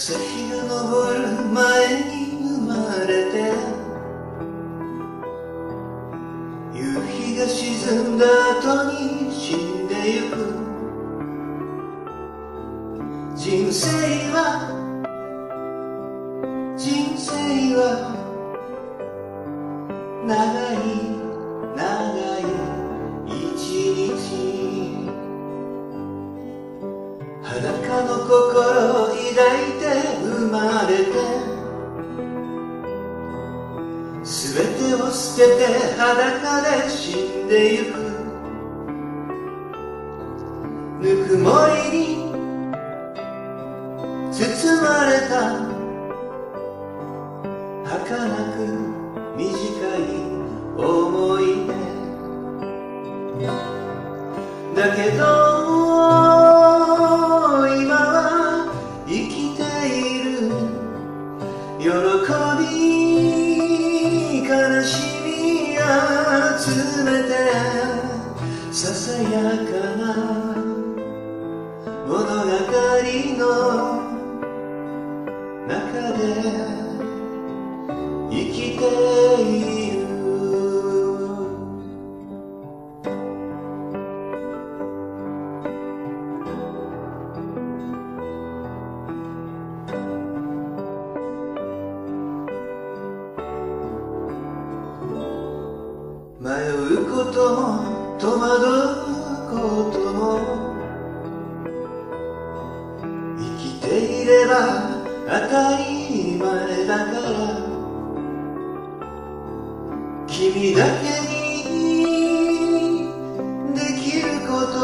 朝日が昇る前に生まれて夕日が沈んだ後に長い長い一日。裸の心を抱いて生まれて。全てを捨てて裸で死んでゆく。だけど今は生きている喜び悲しみ集めてささやかな物語の中でことも戸惑うことも生きていれば当たり前だから君だけにできること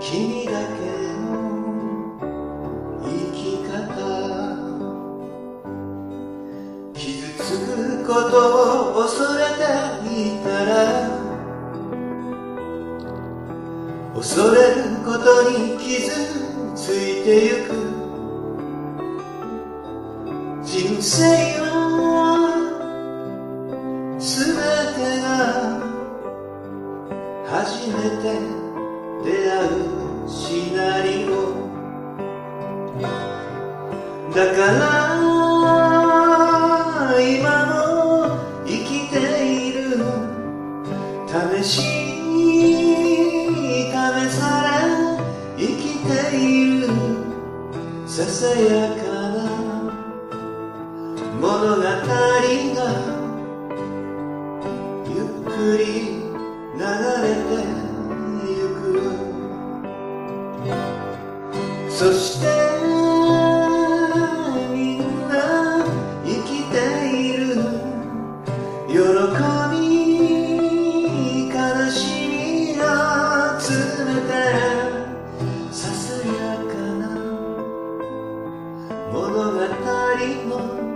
君だけの生き方傷つくことをれていたら恐れることに傷ついてゆく。人生は全てが初めて出会うシナリオ。だからささやかな物語がゆっくり流れてゆく。そしてみんな生きている。喜びささやかな物語の